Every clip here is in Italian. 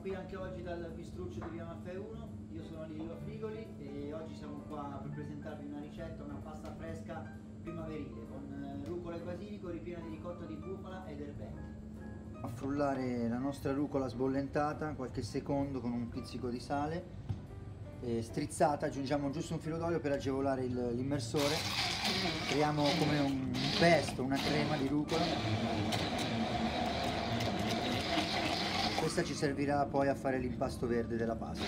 qui anche oggi dal Bistruccio di Via Maffei 1, io sono Lillo Frigoli e oggi siamo qua per presentarvi una ricetta, una pasta fresca primaverile con eh, rucola e basilico ripiena di ricotta di bufala ed erbette. A frullare la nostra rucola sbollentata qualche secondo con un pizzico di sale, e strizzata aggiungiamo giusto un filo d'olio per agevolare l'immersore, creiamo come un pesto, una crema di rucola questa ci servirà poi a fare l'impasto verde della pasta.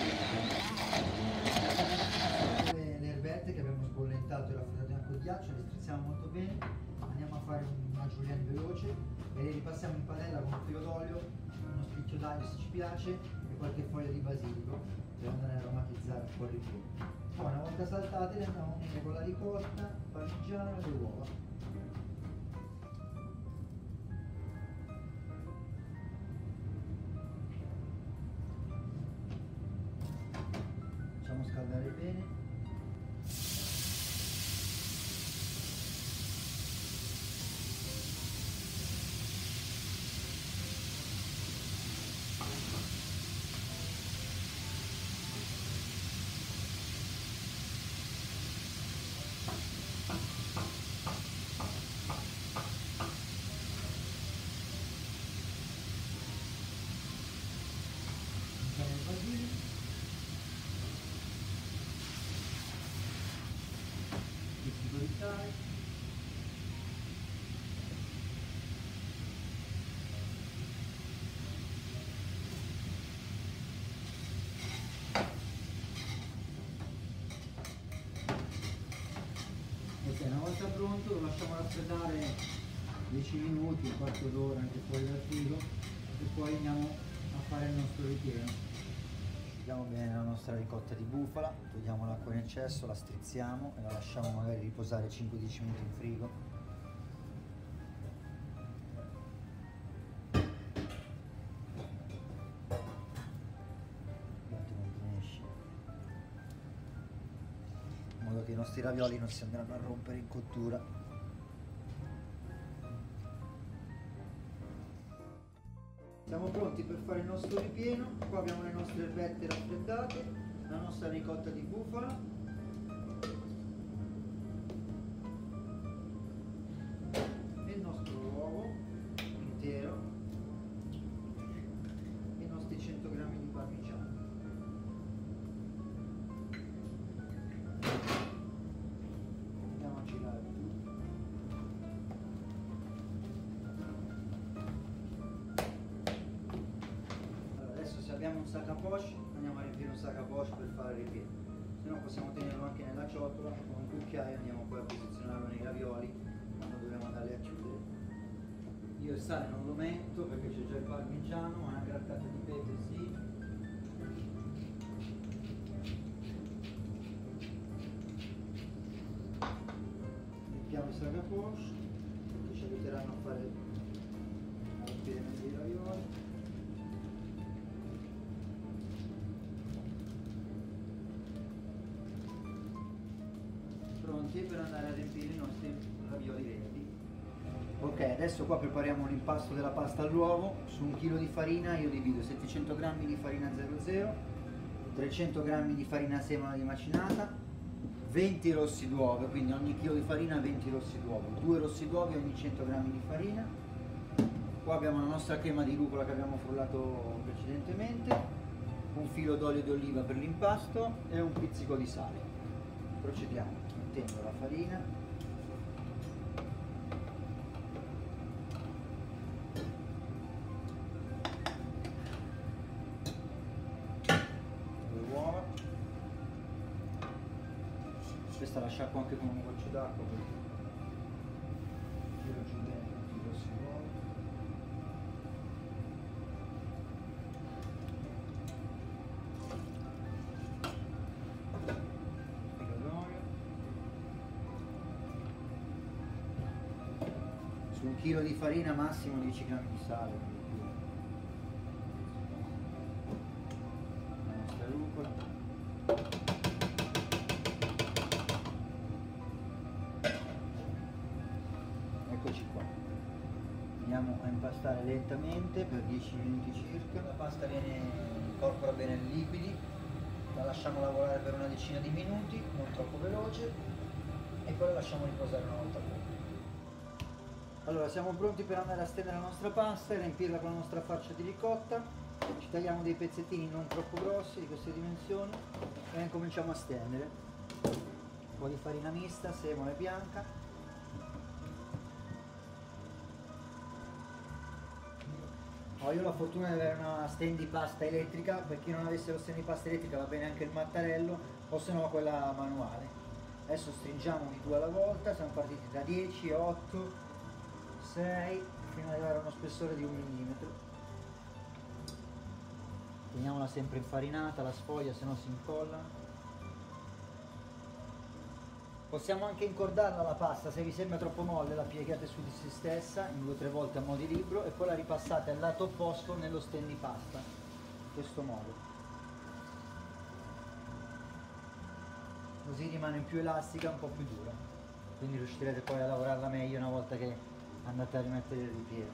Le, erbette che abbiamo sbollentato e raffreddato acqua e ghiaccio le strizziamo molto bene, andiamo a fare una julienne veloce e le ripassiamo in padella con un filo d'olio, uno spicchio d'aglio se ci piace e qualche foglia di basilico per andare a aromatizzare un po' di più. Poi una volta saltate le andiamo a unire con la ricotta, parmigiano e le uova. Facciamo scaldare side. Ok, una volta pronto lo lasciamo raffreddare 10 minuti, un quarto d'ora anche fuori dal frigo e poi andiamo a fare il nostro ripieno. Asciughiamo bene la nostra ricotta di bufala, togliamo l'acqua in eccesso, la strizziamo e la lasciamo magari riposare 5-10 minuti in frigo. In modo che i nostri ravioli non si andranno a rompere in cottura. Siamo pronti per fare il nostro ripieno, qua abbiamo le nostre erbette raffreddate, la nostra ricotta di bufala, abbiamo un sac poche andiamo a riempire un sac poche per fare il ripieno. Se no possiamo tenerlo anche nella ciotola con un cucchiaio andiamo poi a posizionarlo nei ravioli quando dobbiamo andarli a chiudere. Io il sale non lo metto perché c'è già il parmigiano ma una grattata di pepe sì. Riempiamo il sac poche che ci aiuteranno a fare a pronti per andare a riempire i nostri ravioli verdi. Ok, adesso qua prepariamo l'impasto della pasta all'uovo. Su un chilo di farina io divido 700 g di farina 00, 300 g di farina semola di macinata, 20 rossi d'uovo, quindi ogni chilo di farina 20 rossi d'uovo, 2 rossi d'uovo ogni 100 g di farina. Qua abbiamo la nostra crema di rucola che abbiamo frullato precedentemente, un filo d'olio di oliva per l'impasto e un pizzico di sale. Procediamo mettendo la farina. Le uova. Questa la sciacquo anche con un goccio d'acqua un chilo di farina massimo 10 grammi di sale eccoci qua andiamo a impastare lentamente per 10 minuti circa. La pasta viene, incorpora bene i liquidi, la lasciamo lavorare per una decina di minuti, non troppo veloce, e poi la lasciamo riposare una volta. Allora siamo pronti per andare a stendere la nostra pasta e riempirla con la nostra farcia di ricotta. Ci tagliamo dei pezzettini non troppo grossi di queste dimensioni e cominciamo a stendere. Un po' di farina mista, semola bianca. Oh, io ho la fortuna di avere una stand pasta elettrica, per chi non avesse lo stand pasta elettrica va bene anche il mattarello o se no quella manuale. Adesso stringiamo di due alla volta, siamo partiti da 10, 8, 6 fino ad arrivare a uno spessore di un millimetro. Teniamola sempre infarinata la sfoglia se no si incolla. Possiamo anche incordarla la pasta se vi sembra troppo molle la piegate su di se stessa in due o tre volte a mo' di libro e poi la ripassate al lato opposto nello stand di pasta in questo modo. Così rimane più elastica un po' più dura. Quindi riuscirete poi a lavorarla meglio una volta che andate a rimettere il ripieno.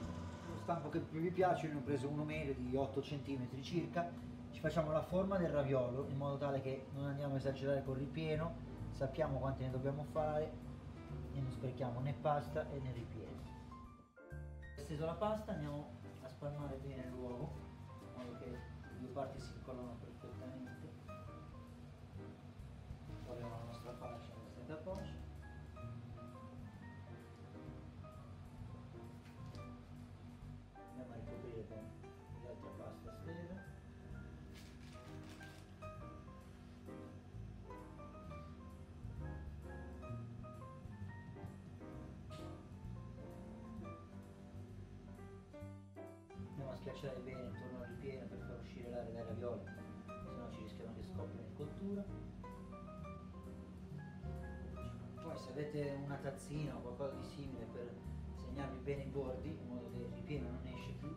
Lo stampo che più vi piace, ne ho preso uno medio di 8 cm circa, ci facciamo la forma del raviolo in modo tale che non andiamo a esagerare col ripieno, sappiamo quanti ne dobbiamo fare e non sprechiamo né pasta né ripieno. Steso la pasta andiamo a spalmare bene l'uovo in modo che le due parti si incollano perfettamente. Poi schiacciare bene intorno al ripieno per far uscire l'aria dai ravioli, se no ci rischiano che scoppino in cottura. Poi se avete una tazzina o qualcosa di simile per segnarvi bene i bordi, in modo che il ripieno non esce più,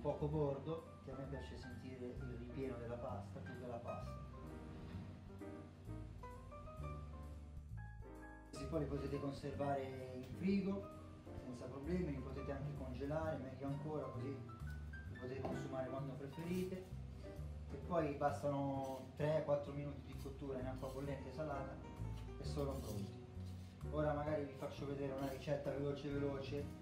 poco bordo che a me piace sentire il ripieno della pasta più della pasta. Questi poi li potete conservare in frigo senza problemi li potete anche congelare meglio ancora così li potete consumare quando preferite. E poi bastano 3-4 minuti di cottura in acqua bollente salata e sono pronti. Ora magari vi faccio vedere una ricetta veloce veloce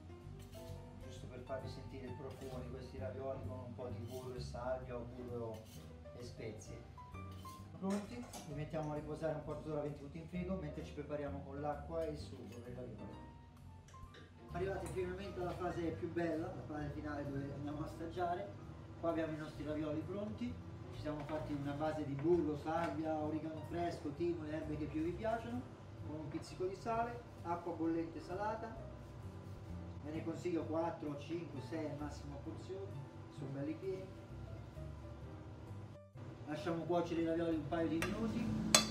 per farvi sentire il profumo di questi ravioli con un po' di burro e salvia o burro e spezie. Pronti? Li mettiamo a riposare un quarto d'ora 20 minuti in frigo mentre ci prepariamo con l'acqua e il sugo dei ravioli. Arrivati finalmente alla fase più bella, la fase finale dove andiamo a assaggiare. Qua abbiamo i nostri ravioli pronti, ci siamo fatti una base di burro, salvia, origano fresco, timo, le erbe che più vi piacciono, con un pizzico di sale, acqua bollente salata, Ve ne consiglio 4, 5, 6 al massimo porzioni, sono belli pieni. Lasciamo cuocere i ravioli un paio di minuti